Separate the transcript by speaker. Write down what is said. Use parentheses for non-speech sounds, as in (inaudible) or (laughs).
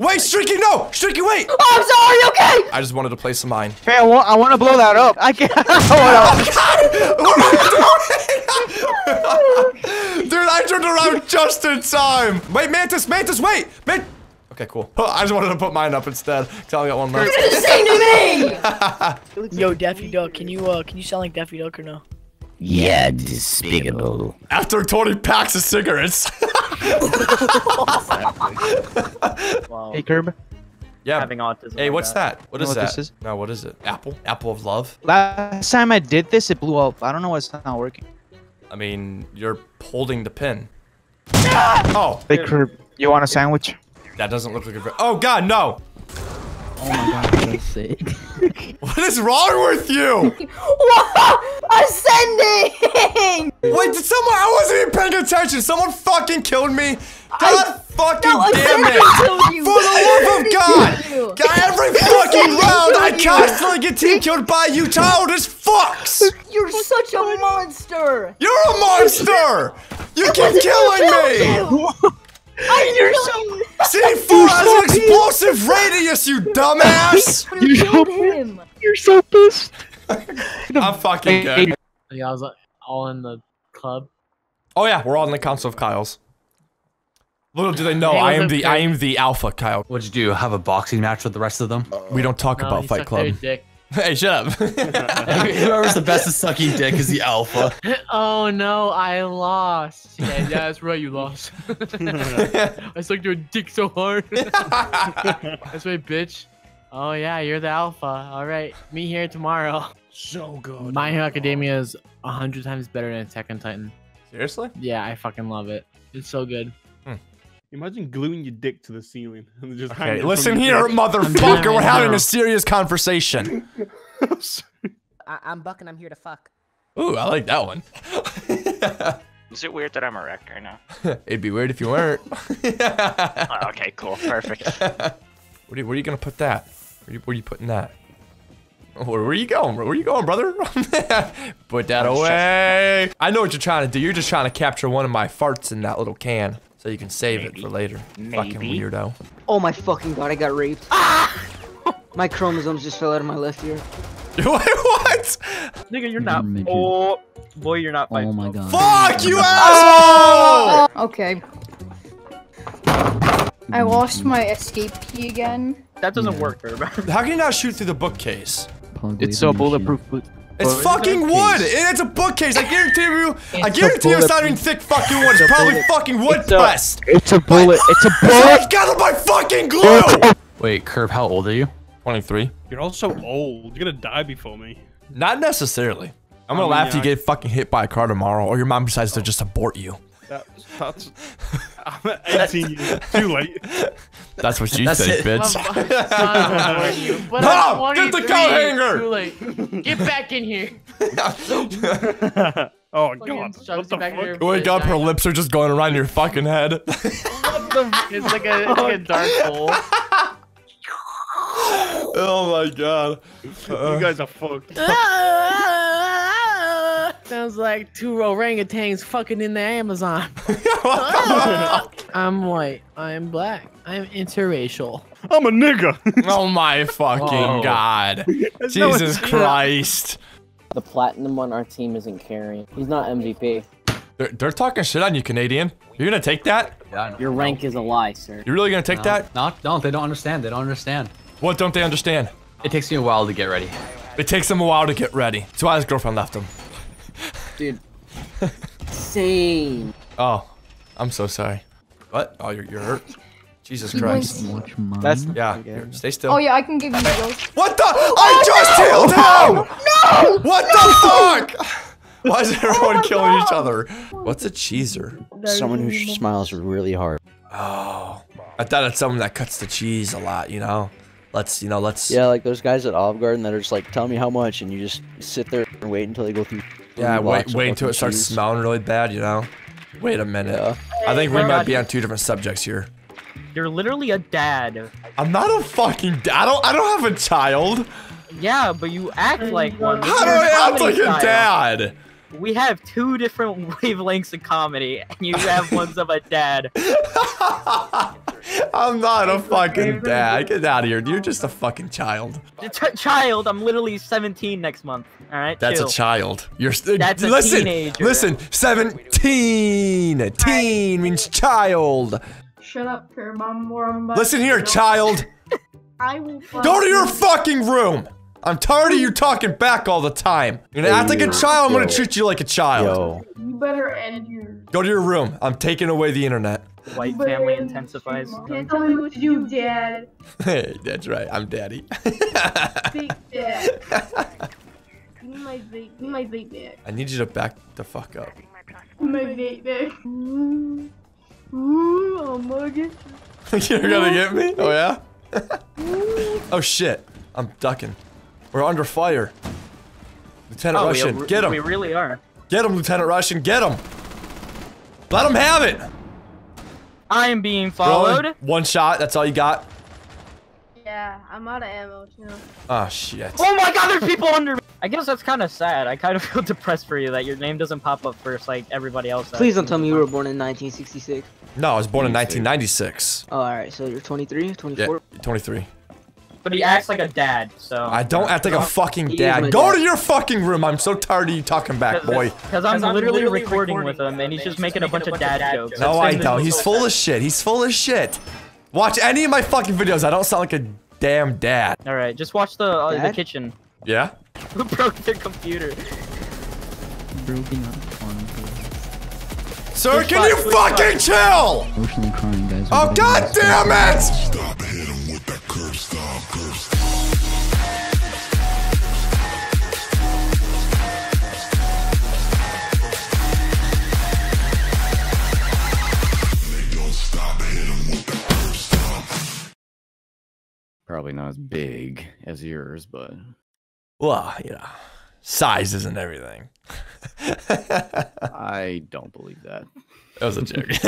Speaker 1: Wait, Streaky, no! Streaky, wait!
Speaker 2: Oh, I'm sorry. Okay.
Speaker 1: I just wanted to play some mine.
Speaker 3: Hey, I want, I want to blow that up. I can't. (laughs) Hold (laughs)
Speaker 1: Dude, I turned around just in time. Wait, Mantis, Mantis, wait. Man okay, cool. (laughs) I just wanted to put mine up instead. Cause I only got one left.
Speaker 2: Sing to me.
Speaker 4: Yo, Daffy Duck, can you uh, can you sound like Daffy Duck or no?
Speaker 5: Yeah, despicable.
Speaker 1: After 20 packs of cigarettes.
Speaker 6: Wow.
Speaker 3: Hey, Kirb.
Speaker 1: yeah.
Speaker 6: Having autism.
Speaker 1: Hey,
Speaker 6: like
Speaker 1: what's that? What
Speaker 3: You
Speaker 1: is
Speaker 3: know what
Speaker 1: that?
Speaker 3: this is?
Speaker 1: No, what is it? Apple? Apple of love?
Speaker 3: Last time I did this, it blew up. I don't know why it's not working.
Speaker 1: I mean, you're holding the pin. Ah! Oh,
Speaker 3: Hey, Kirb. You want a sandwich?
Speaker 1: that doesn't look like a. Oh God, no!
Speaker 5: Oh my god, I'm sick. (laughs)
Speaker 1: What is wrong with you?
Speaker 2: What? (laughs) (laughs) Ascending.
Speaker 1: Wait, did someone? I wasn't even paying attention. Someone fucking killed me. God fucking
Speaker 2: No,
Speaker 1: damn it! For the love of God! God, every fucking (laughs) round I constantly get team killed by you childish fucks!
Speaker 2: You're such a monster.
Speaker 1: You're a monster! You keep killing me! (laughs)
Speaker 2: I you're so.
Speaker 1: C4 has an explosive radius, you (laughs) dumbass!
Speaker 2: You killed him.
Speaker 3: You're so pissed. (laughs)
Speaker 1: I'm fucking good.
Speaker 7: Yeah, I was uh, all in the club.
Speaker 1: Oh yeah, we're all in the Council of Kyles. Little do they know,
Speaker 7: Hey,
Speaker 1: I am the I am the alpha Kyle.
Speaker 8: What'd you do? Have a boxing match with the rest of them?
Speaker 1: We don't talk
Speaker 7: No,
Speaker 1: about Fight Club. (laughs) Hey, shut up.
Speaker 8: Whoever's the best at sucking dick is the alpha. (laughs)
Speaker 7: Oh no, I lost. Yeah, yeah, that's right, you lost. I sucked your dick so hard. that's right, bitch. Oh yeah, you're the alpha. All right, meet here tomorrow.
Speaker 9: So good.
Speaker 7: My Hero Academia is a hundred times better than Attack on Titan.
Speaker 1: Seriously?
Speaker 7: Yeah, I fucking love it. It's so good. Hmm.
Speaker 9: Imagine gluing your dick to the ceiling (laughs) and just
Speaker 1: Okay, listen here,
Speaker 9: dick.
Speaker 1: motherfucker. We're
Speaker 7: doing
Speaker 1: having
Speaker 7: now.
Speaker 1: a serious conversation. (laughs)
Speaker 10: I- I'm Buck and I'm here to fuck.
Speaker 1: Ooh, I like that one. (laughs)
Speaker 11: Is it weird that I'm erect right now?
Speaker 1: It'd be weird if you weren't.
Speaker 11: Oh, okay, cool, perfect.
Speaker 1: Where, do you, where are you gonna put that? Where, you, where are you putting that? Where, where are you going? Where are you going, brother? (laughs) put that oh, away. I know what you're trying to do. You're just trying to capture one of my farts in that little can so you can save it for later. Fucking weirdo.
Speaker 10: Oh my fucking god, I got raped. Ah! (laughs) my chromosomes just fell out of my left ear. (laughs)
Speaker 1: Wait, what?
Speaker 6: Nigga, you're not. Oh, boy, you're not
Speaker 5: Oh my god.
Speaker 1: Fuck you, asshole!
Speaker 2: Okay. I lost my escape key again.
Speaker 6: That doesn't work, bro. (laughs)
Speaker 1: How can you not shoot through the bookcase?
Speaker 5: Probably
Speaker 3: It's so bulletproof. but-
Speaker 1: It's
Speaker 3: but-
Speaker 1: fucking wood! And it's a bookcase! I guarantee you, I
Speaker 3: It's a
Speaker 1: guarantee you it's not even thick fucking wood. It's probably
Speaker 3: bullet-
Speaker 1: fucking wood
Speaker 3: it's a-
Speaker 1: pressed.
Speaker 3: It's a bullet. It's a
Speaker 1: It's
Speaker 3: bullet.
Speaker 1: all gathered by fucking glue!
Speaker 8: Wait, Kirb, how old are you?
Speaker 1: 23.
Speaker 9: You're also old. You're gonna die before me.
Speaker 1: Not necessarily. I'm gonna
Speaker 9: I mean,
Speaker 1: laugh if you
Speaker 9: I-
Speaker 1: get fucking hit by a car tomorrow, or your mom decides to just abort you.
Speaker 9: That, that's. I'm 18 years too late.
Speaker 1: That's what you
Speaker 8: That's
Speaker 1: think,
Speaker 8: it.
Speaker 1: bitch.
Speaker 7: I'm warning you, (laughs)
Speaker 1: No! Get the
Speaker 7: 23.
Speaker 1: coat hanger!
Speaker 7: Too late. Get back in here. (laughs)
Speaker 9: Oh
Speaker 7: Fucking
Speaker 9: god. What the
Speaker 7: back in
Speaker 9: fuck?
Speaker 1: Wake up, her lips are just going around your fucking head. (laughs)
Speaker 7: It's like a, it's like a dark hole.
Speaker 1: oh my god.
Speaker 9: You guys are fucked. Ah!
Speaker 7: Sounds like two orangutans fucking in the Amazon. (laughs) (laughs) I'm white. I'm black. I'm interracial.
Speaker 9: I'm a nigga. (laughs)
Speaker 1: oh my fucking
Speaker 8: Whoa.
Speaker 1: god.
Speaker 9: That's not what-
Speaker 1: Jesus Christ.
Speaker 10: The platinum on our team isn't carrying. He's not MVP.
Speaker 1: They're, they're talking shit on you, Canadian. You're gonna take that?
Speaker 8: Yeah,
Speaker 10: Your rank is a lie, sir.
Speaker 1: You really gonna take
Speaker 8: No,
Speaker 1: that?
Speaker 8: No, don't. they don't understand. They don't understand.
Speaker 1: What don't they understand?
Speaker 8: It takes me a while to get ready.
Speaker 1: It takes him a while to get ready. That's why his girlfriend left him.
Speaker 10: Dude. (laughs) Same.
Speaker 1: Oh, I'm so sorry. What? Oh, you're, you're hurt? Jesus
Speaker 2: He
Speaker 1: Christ.
Speaker 3: That's
Speaker 1: Yeah, here, stay still.
Speaker 2: Oh yeah, I can give you those.
Speaker 1: What the? Oh, I just healed him! No! What the fuck? Why is (laughs) oh everyone killing each other? What's a cheeser?
Speaker 5: Someone who smiles really hard.
Speaker 1: Oh, I thought it's someone that cuts the cheese a lot, you know? Let's, you know, let's.
Speaker 5: Yeah, like those guys at Olive Garden that are just like, tell me how much, and you just sit there and wait until they go through.
Speaker 1: Yeah, wait, wait until it starts
Speaker 5: cheese.
Speaker 1: smelling really bad, you know? Wait a minute.
Speaker 5: Yeah.
Speaker 1: I think we might be on two different subjects here.
Speaker 6: You're literally a dad.
Speaker 1: I'm not a fucking. dad. I don't. I don't have a child.
Speaker 6: Yeah, but you act like one.
Speaker 1: How do I act like a dad?
Speaker 6: We have two different (laughs) wavelengths of comedy, and you have ones of a dad. (laughs)
Speaker 1: I'm not a fucking dad. Get out of here. You're just a fucking child.
Speaker 6: Ch- child, I'm literally 17 next month. All right.
Speaker 1: That's
Speaker 6: chill.
Speaker 1: a child. You're st- uh,
Speaker 6: That's a
Speaker 1: listen.
Speaker 6: teenager.
Speaker 1: Listen. Seventeen. Teen means child.
Speaker 2: Shut up, your mom. more. I'm
Speaker 1: Listen here, child. (laughs)
Speaker 2: I will.
Speaker 1: Go to your fucking room. I'm tired of you talking back all the time. You're gonna act like a child. I'm gonna treat you like a child.
Speaker 5: Yo.
Speaker 2: You better end your.
Speaker 1: Go to your room. I'm taking away the internet.
Speaker 6: White family intensifies.
Speaker 2: Can't tell me what to do, Dad.
Speaker 1: Hey, that's right. I'm daddy. (laughs)
Speaker 2: Big Dad. Give me my vape. Give me my vape back.
Speaker 1: I need you to back the fuck up.
Speaker 2: My vape back. Ooh, ooh, oh my god.
Speaker 1: You're gonna get me? Oh yeah? (laughs) oh shit. I'm ducking. We're under fire. Lieutenant
Speaker 6: Oh,
Speaker 1: Russian,
Speaker 6: we,
Speaker 1: get him.
Speaker 6: We really are.
Speaker 1: Get him, Lieutenant Russian, get him. Let him have it.
Speaker 6: I am being
Speaker 1: Rolling.
Speaker 6: followed.
Speaker 1: One shot, that's all you got.
Speaker 2: Yeah, I'm out of ammo too.
Speaker 1: Oh shit.
Speaker 6: Oh my god, there's people under me! I guess that's kind of sad. I kind of (laughs) feel depressed for you that your name doesn't pop up first like everybody else.
Speaker 10: Please don't tell me you were born in 1966.
Speaker 1: No, I was born in 1996.
Speaker 10: Oh, alright, so you're 23, 24?
Speaker 1: Yeah,
Speaker 10: 24?
Speaker 1: 23.
Speaker 6: But he acts like a dad, so.
Speaker 1: I don't act like a fucking
Speaker 10: He is my
Speaker 1: dad. Go
Speaker 10: dad.
Speaker 1: to your fucking room. I'm so tired of you talking back, boy.
Speaker 6: Because I'm, literally, recording, with him, and he's just making a bunch of dad jokes.
Speaker 1: No, I don't. He's full of shit. He's full of shit. Watch any of my fucking videos. I don't sound like a damn dad.
Speaker 6: All right, just watch the uh, the kitchen.
Speaker 1: Yeah? (laughs)
Speaker 6: Who broke their computer?
Speaker 3: Broken up
Speaker 1: Sir, can you fucking chill?
Speaker 3: Emotionally crying, guys.
Speaker 1: Oh, god damn it!
Speaker 12: Stop, hit him with that curb stop, curb stop. They don't stop, hit him with that curb stop.
Speaker 8: Probably not as big as yours, but
Speaker 1: Well, you know, size isn't everything. (laughs)
Speaker 8: I don't believe that.
Speaker 1: That was a joke. (laughs)